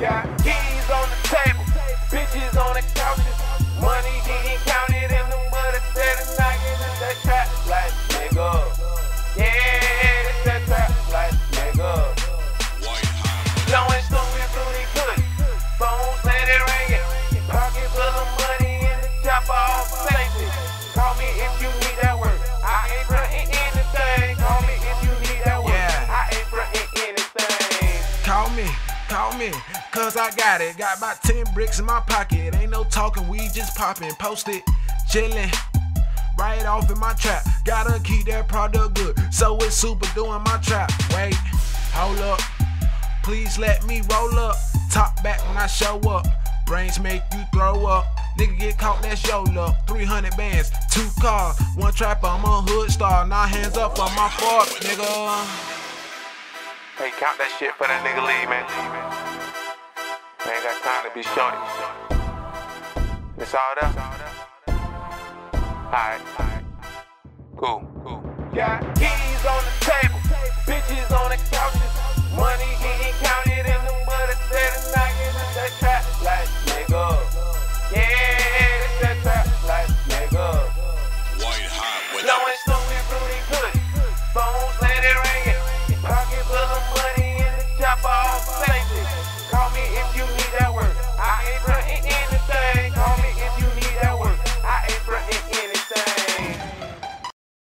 Got keys on the table, bitches on the couches, money getting counted in the that trap nigga. Yeah, that trap nigga. Blowing through win, cause I got it. Got about 10 bricks in my pocket. Ain't no talking, we just popping. Post it, chillin'. Right off in my trap. Gotta keep that product good. So it's super doing my trap. Wait, hold up. Please let me roll up. Top back when I show up. Brains make you throw up. Nigga get caught, that's your luck. 300 bands, two cars, one trap, I'm a hood star. Now hands up on my fork, nigga. Count that shit for that nigga leave, man. I ain't got time to be shorty. It's all there? Alright. Cool, cool. Yeah,